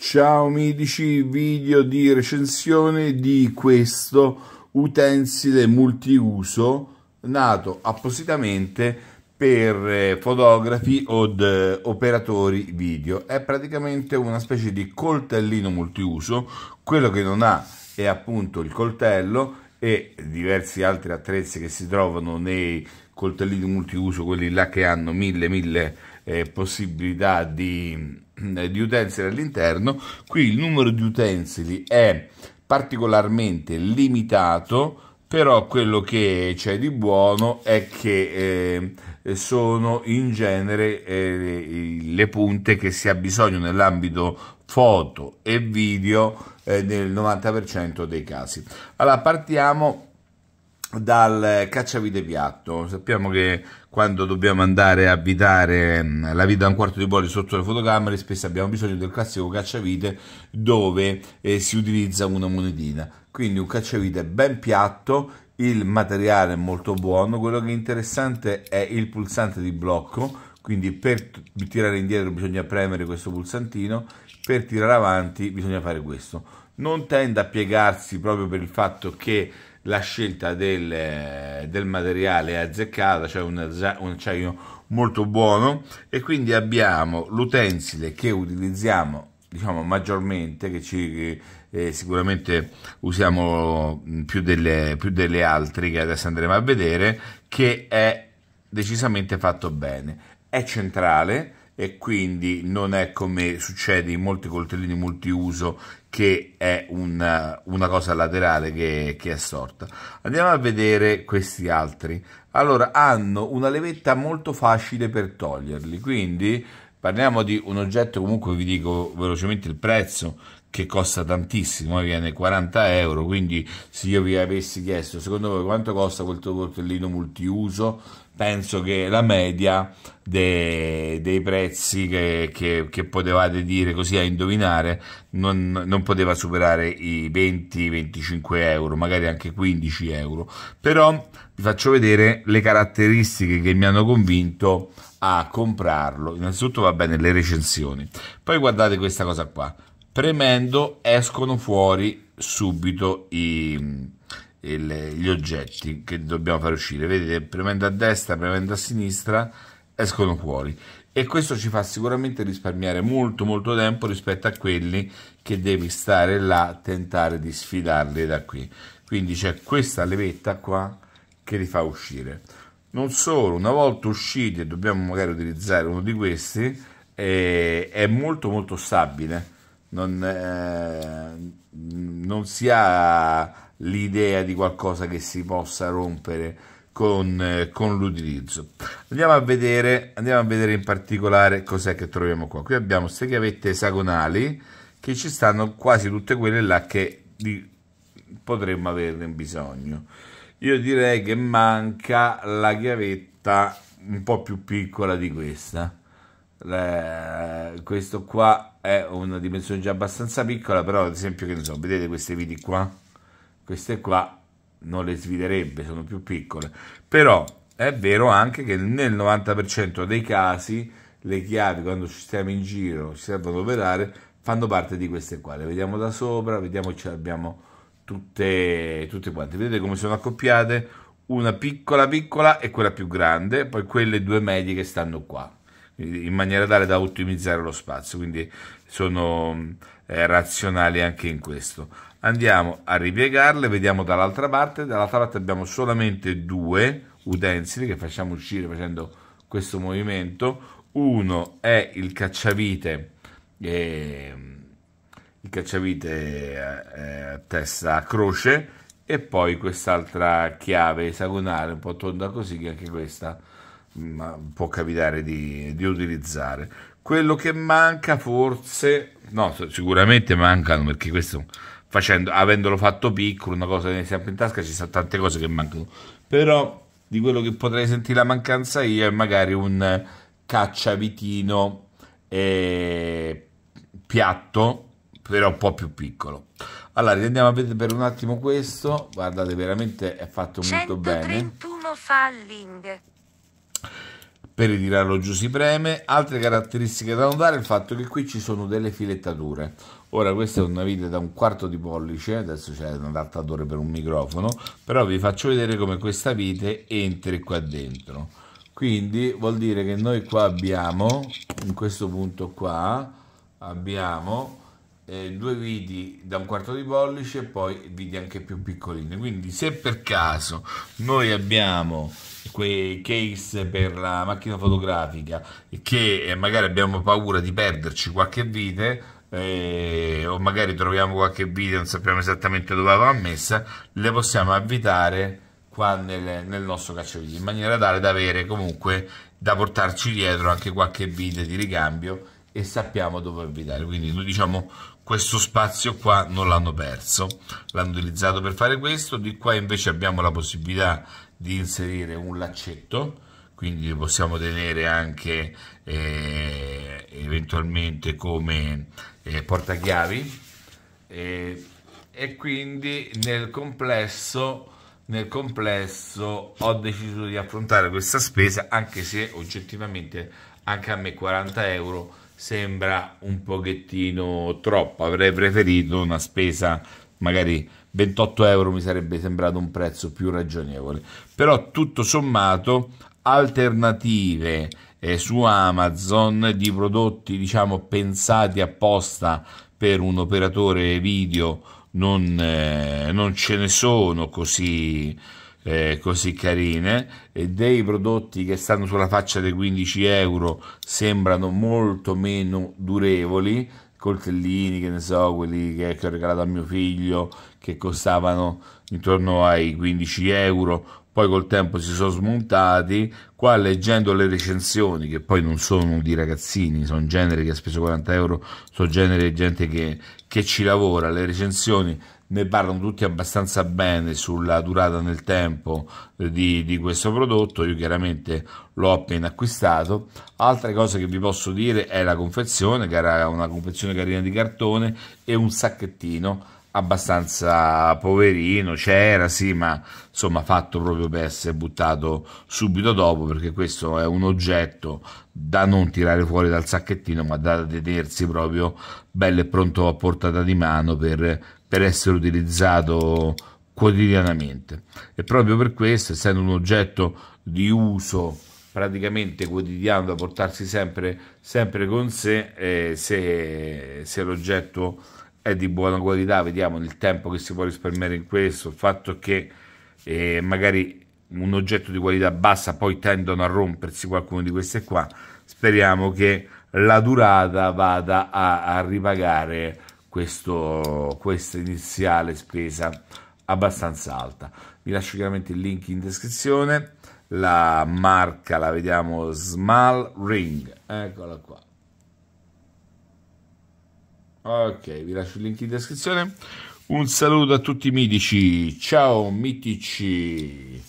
Ciao amici, video di recensione di questo utensile multiuso nato appositamente per eh, fotografi o operatori video. È praticamente una specie di coltellino multiuso, quello che non ha è appunto il coltello e diversi altri attrezzi che si trovano nei coltellini multiuso, quelli là che hanno mille mille eh, possibilità di di utensili all'interno, qui il numero di utensili è particolarmente limitato, però quello che c'è di buono è che eh, sono in genere eh, le punte che si ha bisogno nell'ambito foto e video eh, nel 90% dei casi. Allora partiamo dal cacciavite piatto. Sappiamo che quando dobbiamo andare a avvitare mm, la vita a un quarto di bolli sotto le fotocamere, spesso abbiamo bisogno del classico cacciavite dove eh, si utilizza una monetina. Quindi un cacciavite ben piatto, il materiale è molto buono, quello che è interessante è il pulsante di blocco, quindi per tirare indietro bisogna premere questo pulsantino, per tirare avanti bisogna fare questo. Non tende a piegarsi proprio per il fatto che la scelta del, del materiale è azzeccata, cioè un, un acciaio molto buono e quindi abbiamo l'utensile che utilizziamo diciamo maggiormente che ci eh, sicuramente usiamo più delle, più delle altre che adesso andremo a vedere che è decisamente fatto bene. È centrale e quindi non è come succede in molti coltellini multiuso che è una, una cosa laterale che, che, è sorta. Andiamo a vedere questi altri. Allora, hanno una levetta molto facile per toglierli, quindi parliamo di un oggetto, comunque vi dico velocemente il prezzo, che costa tantissimo, viene 40 euro, quindi se io vi avessi chiesto secondo voi quanto costa quel coltellino multiuso, penso che la media dei, dei prezzi che, che, che, potevate dire così a indovinare non, non poteva superare i 20-25 euro, magari anche 15 euro. Però vi faccio vedere le caratteristiche che mi hanno convinto a comprarlo. Innanzitutto va bene le recensioni. Poi guardate questa cosa qua. Premendo escono fuori subito i il, gli oggetti che dobbiamo fare uscire. Vedete, premendo a destra, premendo a sinistra, escono fuori. E questo ci fa sicuramente risparmiare molto molto tempo rispetto a quelli che devi stare là a tentare di sfidarli da qui. Quindi c'è questa levetta qua che li fa uscire. Non solo, una volta usciti e dobbiamo magari utilizzare uno di questi, è, è molto molto stabile. Non, eh, non si ha l'idea di qualcosa che si possa rompere con, eh, con l'utilizzo. Andiamo a, vedere, andiamo a vedere in particolare cos'è che troviamo qua. Qui abbiamo queste chiavette esagonali che ci stanno quasi tutte quelle là che di, potremmo averne bisogno. Io direi che manca la chiavetta un po' più piccola di questa. Le, questo qua è una dimensione già abbastanza piccola, però ad esempio che ne so, vedete queste viti qua? queste qua non le sfiderebbe, sono più piccole. Però è vero anche che nel 90% dei casi le chiavi quando ci stiamo in giro, ci servono operare, fanno parte di queste qua. Le vediamo da sopra, vediamo che abbiamo tutte, tutte quante. Vedete come sono accoppiate? Una piccola piccola e quella più grande, poi quelle due medie che stanno qua, in maniera tale da ottimizzare lo spazio. Quindi sono eh, razionali anche in questo andiamo a ripiegarle vediamo dall'altra parte dall'altra parte abbiamo solamente due utensili che facciamo uscire facendo questo movimento uno è il cacciavite eh, il cacciavite eh, a testa a croce e poi quest'altra chiave esagonale un po' tonda così che anche questa ma può capitare di, di utilizzare quello che manca forse no sicuramente mancano perché questo facendo, avendolo fatto piccolo, una cosa che sempre in tasca, ci sono tante cose che mancano. Però di quello che potrei sentire la mancanza io è magari un cacciavitino eh, piatto, però un po' più piccolo. Allora, andiamo a vedere per un attimo questo. Guardate, veramente è fatto molto bene. falling. Per ritirarlo giù si preme. Altre caratteristiche da notare è il fatto che qui ci sono delle filettature. Ora questa è una vite da un quarto di pollice, adesso c'è un adattatore per un microfono, però vi faccio vedere come questa vite entri qua dentro. Quindi vuol dire che noi qua abbiamo, in questo punto qua, abbiamo eh, due viti da un quarto di pollice e poi viti anche più piccolini. Quindi se per caso noi abbiamo quei case per la macchina fotografica che eh, magari abbiamo paura di perderci qualche vite eh, o magari troviamo qualche video e non sappiamo esattamente dove va messa le possiamo avvitare qua nel, nel nostro cacciavite in maniera tale da avere comunque da portarci dietro anche qualche video di ricambio e sappiamo dove avvitare quindi noi diciamo questo spazio qua non l'hanno perso. L'hanno utilizzato per fare questo. Di qua invece abbiamo la possibilità di inserire un laccetto. Quindi possiamo tenere anche eh, eventualmente come eh, portachiavi. Eh, e quindi nel complesso nel complesso ho deciso di affrontare questa spesa anche se oggettivamente anche a me 40 euro sembra un pochettino troppo avrei preferito una spesa magari 28 euro mi sarebbe sembrato un prezzo più ragionevole. Però tutto sommato alternative eh, su Amazon di prodotti diciamo pensati apposta per un operatore video non, eh, non ce ne sono così, eh, così carine e dei prodotti che stanno sulla faccia dei 15 euro sembrano molto meno durevoli coltellini, che ne so, quelli che, che ho regalato a mio figlio, che costavano intorno ai 15 euro, poi col tempo si sono smontati. Qua leggendo le recensioni, che poi non sono di ragazzini, sono genere che ha speso 40 euro, sono genere di gente che, che ci lavora, le recensioni ne parlano tutti abbastanza bene sulla durata nel tempo di, di, questo prodotto. Io chiaramente l'ho appena acquistato. Altre cose che vi posso dire è la confezione che era una confezione carina di cartone e un sacchettino abbastanza poverino. C'era sì ma insomma fatto proprio per essere buttato subito dopo perché questo è un oggetto da non tirare fuori dal sacchettino ma da tenersi proprio bello e pronto a portata di mano per per essere utilizzato quotidianamente. E proprio per questo essendo un oggetto di uso praticamente quotidiano da portarsi sempre, sempre con sé eh, se, se l'oggetto è di buona qualità vediamo il tempo che si può risparmiare in questo il fatto che eh, magari un oggetto di qualità bassa poi tendono a rompersi qualcuno di queste qua speriamo che la durata vada a, a ripagare questo, questa iniziale spesa abbastanza alta. Vi lascio chiaramente il link in descrizione, la marca la vediamo Small Ring, eccola qua. Ok, vi lascio il link in descrizione. Un saluto a tutti i mitici, ciao mitici!